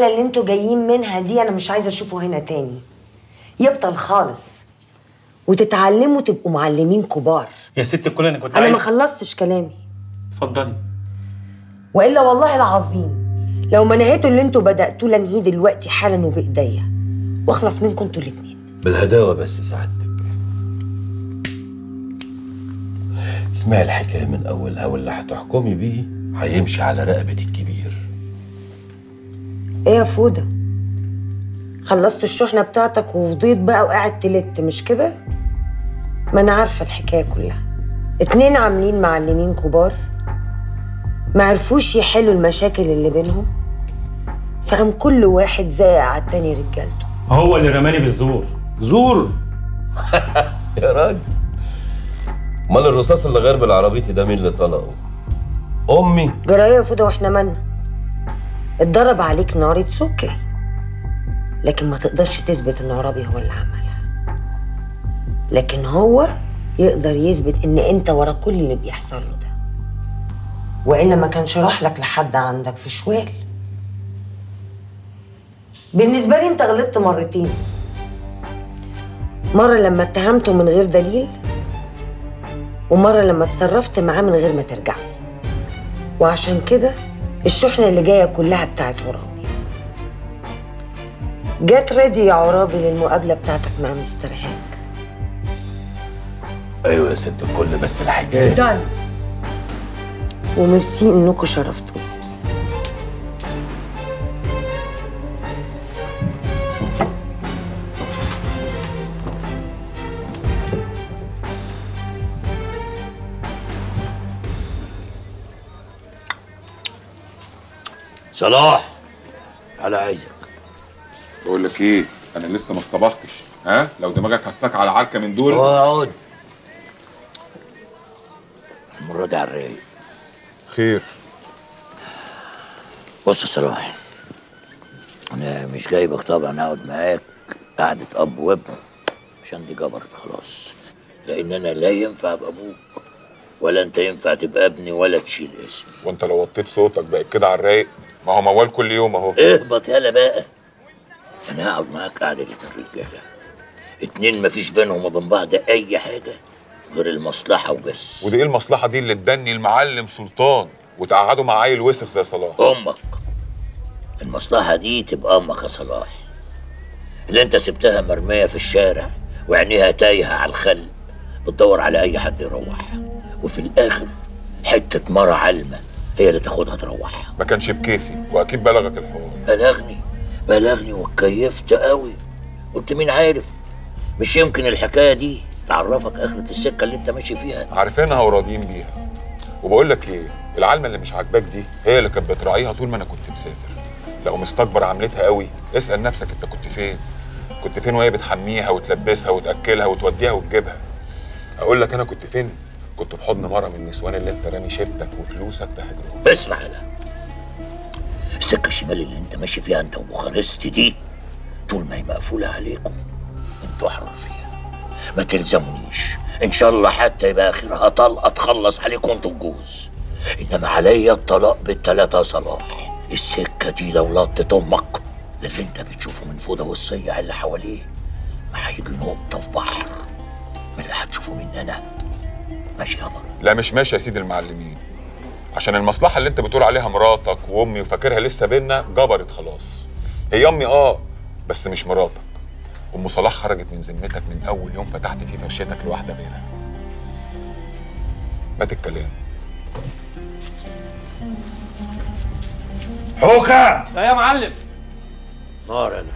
اللي أنتوا جايين منها دي أنا مش عايزة أشوفه هنا تاني. يبطل خالص. وتتعلموا تبقوا معلمين كبار. يا ست الكل أنا كنت أنا ما عايز خلصتش كلامي. اتفضلي. وإلا والله العظيم لو ما نهيتوا اللي أنتوا بدأتوه لانهيه دلوقتي حالا وبإيديا. واخلص منكم أنتوا الاتنين. بالهداوة بس سعادتك. اسمعي الحكاية من أولها واللي هتحكمي بيه هيمشي على الكبير. إيه يا فودة؟ خلصت الشحنة بتاعتك وفضيت بقى وقاعد تلت مش كده؟ ما أنا عارفة الحكاية كلها. اتنين عاملين معلمين كبار ما عرفوش يحلوا المشاكل اللي بينهم فقام كل واحد زايق على التاني رجالته. هو اللي رماني بالزور. زور؟ يا راجل. أمال الرصاص اللي غربل عربيتي ده مين اللي طلقه؟ أمي. جرى إيه يا فودة وإحنا مالنا؟ اتضرب عليك نار it's okay لكن ما تقدرش تثبت إن عرابي هو اللي عملها. لكن هو يقدر يثبت إن أنت ورا كل اللي بيحصل له ده. وإلا ما كانش راح لك لحد عندك في شوال. بالنسبة لي أنت غلطت مرتين. مرة لما اتهمته من غير دليل ومرة لما اتصرفت معاه من غير ما ترجع لي. وعشان كده الشحنة اللي جاية كلها بتاعت عرابي جات ريدي يا عرابي للمقابلة بتاعتك مع مستر هاك أيوه يا ست الكل بس الحكاية. وميرسي انكم شرفتوني صلاح على عايزك. بقول لك إيه؟ أنا لسه ما اصطبحتش. ها؟ لو دماغك هفاك على عركة من دول. اقعد المرة دي على الرايق. خير. بص يا صلاح أنا مش جايبك طبعا أقعد معاك قعدة أب وابن عشان دي جبرت خلاص. لأن أنا لا ينفع أبقى أبوك ولا أنت ينفع تبقى ابني ولا تشيل اسمي. وأنت لو وطيت صوتك بقت كده على الرايق ما هو موال كل يوم اهو. اهبط يالا بقى. أنا هقعد معاك قعدة الرجالة اتنين مفيش بينهم وبين بعض أي حاجة غير المصلحة وبس. ودي إيه المصلحة دي اللي تدني المعلم سلطان؟ وتقعده مع عيل وسخ زي صلاح. أمك. المصلحة دي تبقى أمك يا صلاح. اللي أنت سبتها مرمية في الشارع وعينيها تايهة على الخل بتدور على أي حد يروحها. وفي الآخر حتة مرة علمة هي اللي تاخدها تروحها. ما كانش بكيفي وأكيد بلغك الحوار. بلغني بلغني واتكيفت قوي قلت مين عارف؟ مش يمكن الحكاية دي تعرفك آخرة السكة اللي أنت ماشي فيها. عارفينها وراضيين بيها. وبقول لك إيه العلمه اللي مش عاجباك دي هي اللي كانت بتراعيها طول ما أنا كنت مسافر. لو مستكبر عملتها قوي اسأل نفسك أنت كنت فين. كنت فين وهي بتحميها وتلبسها وتأكلها وتوديها وتجيبها. أقول لك أنا كنت فين؟ كنت في حضن مرة من النسوان اللي انت رامي شبتك وفلوسك في حجرهم. اسمع أنا السكة الشمال اللي انت ماشي فيها انت وبوخارست دي طول ما هي مقفولة عليكم أنتوا احرار فيها. ما تلزمونيش. إن شاء الله حتى يبقى اخرها طلقة تخلص عليكم أنتوا الجوز إنما عليا الطلاق بالتلاتة يا صلاح. السكة دي لو لطت أمك ده اللي انت بتشوفه من فوضى والصيع اللي حواليه ما هيجي نقطة في بحر. من اللي هتشوفه مني أنا؟ ماشي يابا. لا مش ماشي يا سيدي المعلمين. عشان المصلحة اللي انت بتقول عليها مراتك وأمي وفاكرها لسه بينا جبرت خلاص. هي أمي آه بس مش مراتك. أم صلاح خرجت من ذمتك من أول يوم فتحت فيه فرشتك لواحدة غيرها. مات الكلام حوكة! لا يا معلم. نار أنا.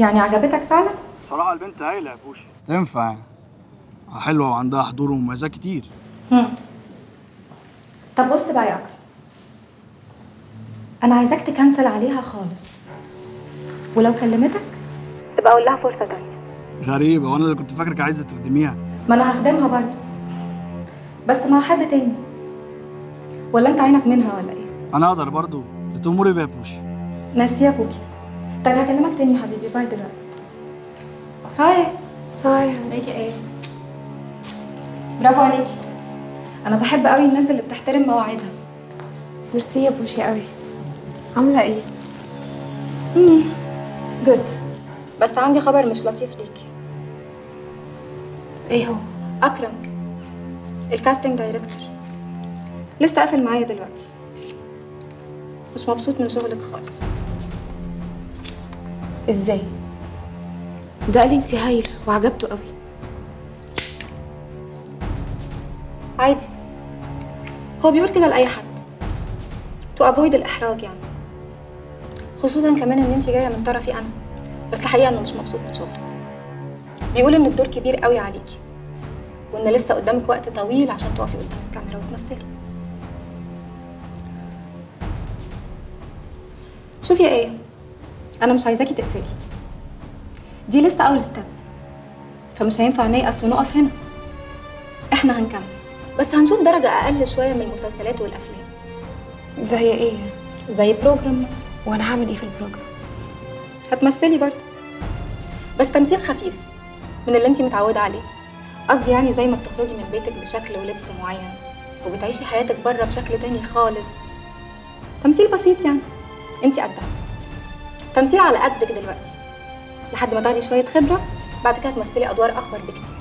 يعني عجبتك فعلا؟ صراحة البنت هايلة يا بوشي. تنفع. يعني حلوة وعندها حضور ومميزات كتير. طب بص بقى يا أكرم. أنا عايزاك تكنسل عليها خالص. ولو كلمتك؟ تبقى أقول لها فرصة تانية. غريبة وأنا اللي كنت فاكرك عايزة تخدميها. ما أنا هخدمها برضو بس مع حد تاني. ولا أنت عينك منها ولا إيه؟ أنا أقدر برضو لتأمري بيا بوشي. ميرسي يا كوكي. طيب هكلمك تاني يا حبيبي. bye دلوقتي. hi. hi إيه برافو عليكي. أنا بحب قوي الناس اللي بتحترم مواعيدها. ميرسي يا بوشي قوي. عاملة إيه؟ امم good بس عندي خبر مش لطيف ليكي. إيه هو؟ أكرم ال casting director لسه قافل معايا دلوقتي. مش مبسوط من شغلك خالص. إزاي؟ ده قال انت هايلة وعجبته قوي. عادي. هو بيقول كده لأي حد. to avoid الإحراج يعني. خصوصا كمان إن انت جاية من طرفي أنا. بس الحقيقة إنه مش مبسوط من شغلك بيقول إن الدور كبير قوي عليكي. وإن لسه قدامك وقت طويل عشان تقفي قدام الكاميرا وتمثلي. شوفي يا آية أنا مش عايزاكي تقفلي. دي لسه أول step فمش هينفع نيأس ونقف هنا. إحنا هنكمل. بس هنشوف درجة أقل شوية من المسلسلات والأفلام. زي إيه؟ زي program مثلا. وأنا هعمل إيه في ال program؟ هتمثلي برضه. بس تمثيل خفيف من اللي انت متعودة عليه. قصدي يعني زي ما بتخرجي من بيتك بشكل ولبس معين وبتعيشي حياتك بره بشكل تاني خالص. تمثيل بسيط يعني. انت قدها. تمثيل على قدك دلوقتي. لحد ما تاخدي شوية خبرة بعد كده تمثلي أدوار أكبر بكتير.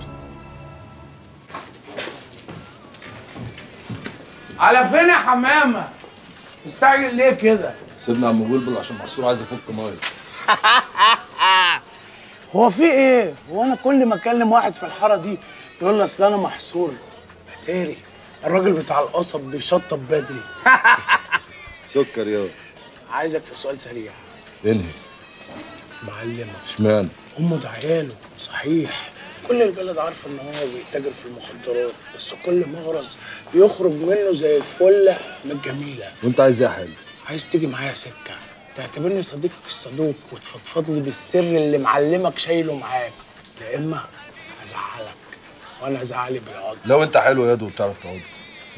على فين يا حمامة؟ مستعجل ليه كده؟ سيبنا يا عم بلبل عشان محصور عايز يفك مية. هو في إيه؟ هو أنا كل ما أكلم واحد في الحارة دي يقول لي أصل أنا محصور اتاري الراجل بتاع القصب بيشطب بدري. سكر يا عايزك في سؤال سريع. انهي معلمة اشمعنى؟ امه ده عياله صحيح. كل البلد عارفة إن هو بيتاجر في المخدرات بس كل مغرز يخرج منه زي الفله من الجميلة. وأنت عايز إيه يا حلو عايز تيجي معايا سكة. تعتبرني صديقك الصدوق وتفضفض لي بالسر اللي معلمك شايله معاك. لا إما هزعلك وأنا زعلي بيقعد لو أنت حلو يا دو وبتعرف تقعد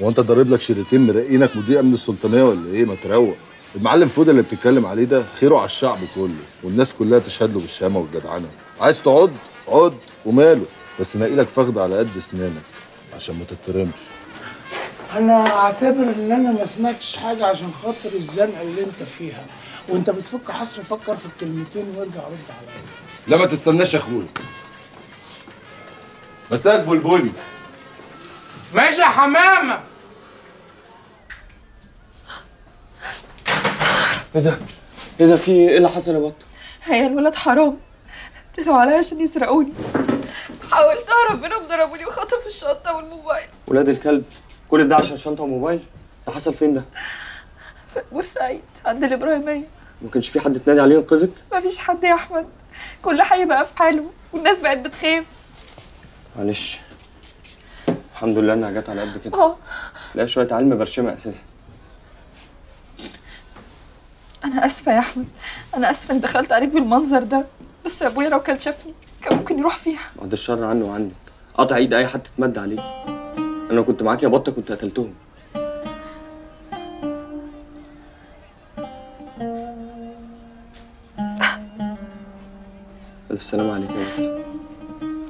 هو أنت ضارب لك شريطين مرقينك مدير امن السلطانية ولا إيه؟ ما تروق. المعلم فوده اللي بتتكلم عليه ده خيره على الشعب كله والناس كلها تشهد له بالشهامه والجدعنة. عايز تقعد؟ عد وماله. بس نقي لك فخد على قد اسنانك عشان ما تترمش. أنا أعتبر إن أنا ما سمعتش حاجة عشان خاطر الزنقة اللي أنت فيها. وأنت بتفك حصر فكر في الكلمتين وارجع رد عليا. لا ما تستناش يا أخويا. مساك بلبلي. ماشي يا حمامة. إيه ده؟ إيه ده؟ في إيه اللي حصل يا بطه؟ هي الولاد حرام. طلعوا عليا عشان يسرقوني. حاولت اهرب منهم ضربوني وخطفوا الشنطة والموبايل. ولاد الكلب كل ده عشان شنطة وموبايل؟ ده حصل فين ده؟ في بورسعيد عند الإبراهيمية. ما كانش في حد تنادي عليه ينقذك؟ مفيش حد يا أحمد. كل حي بقى في حاله والناس بقت بتخاف. معلش. الحمد لله إنها جت على قد كده. آه. تلاقي شوية علم برشمة أساسا. أنا آسفة يا أحمد. أنا آسفة إني دخلت عليك بالمنظر ده. بس أبويا لو كان شافني كان ممكن يروح فيها. بعد الشر عني وعنك. قطع إيد أي حد تمد عليك أنا لو كنت معاك يا بطة كنت قتلتهم. ألف سلامة عليك يا بطة.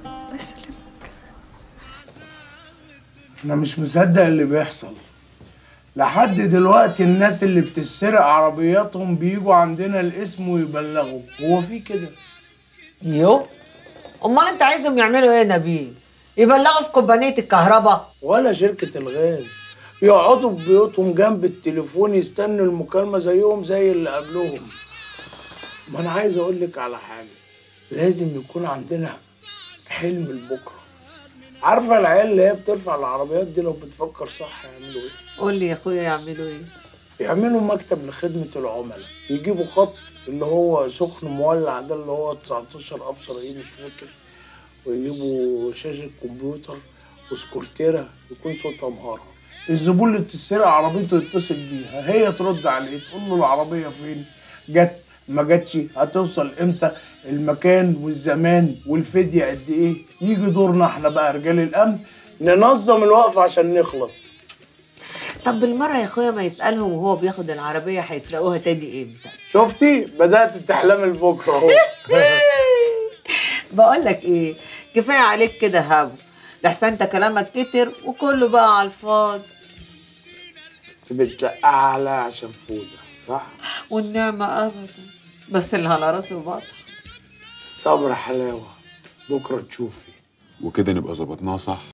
الله يسلمك. أنا مش مصدق اللي بيحصل. لحد دلوقتي الناس اللي بتسرق عربياتهم بيجوا عندنا الاسم ويبلغوا. هو في كده؟ يو؟ امال انت عايزهم يعملوا إيه يا نبيل؟ يبلغوا في كومبانيه الكهرباء؟ ولا شركة الغاز. يقعدوا في بيوتهم جنب التليفون يستنوا المكالمة زيهم زي اللي قبلهم. ما أنا عايز أقول لك على حاجة. لازم يكون عندنا حلم لبكرة. عارفة العيال اللي هي بترفع العربيات دي لو بتفكر صح يعملوا إيه؟ قول لي يا أخويا يعملوا إيه؟ يعملوا مكتب لخدمة العملاء. يجيبوا خط اللي هو سخن مولع ده اللي هو 19 أبصر إيه مش فاكر. ويجيبوا شاشة كمبيوتر وسكرتيرة يكون صوتها مهارة. الزبون اللي بتسرق عربيته يتصل بيها هي ترد عليه تقول له العربية فين؟ جت. ما جاتش هتوصل إمتى؟ المكان والزمان والفدية قد إيه؟ يجي دورنا إحنا بقى رجال الأمن ننظم الوقفة عشان نخلص. طب بالمرة يا أخويا ما يسألهم وهو بياخد العربية هيسرقوها تاني إمتى؟ شفتي؟ بدأت تحلمي لبكرة أهو. بقول لك إيه كفاية عليك كده هوا لحسن انت كلامك كتر وكله بقى على الفاضي. تلقاها عليا عشان فودة صح؟ والنعمة أبدا. بس اللي على راسه بطل الصبر حلاوة. بكرة تشوفي. وكده نبقى ظبطناها صح؟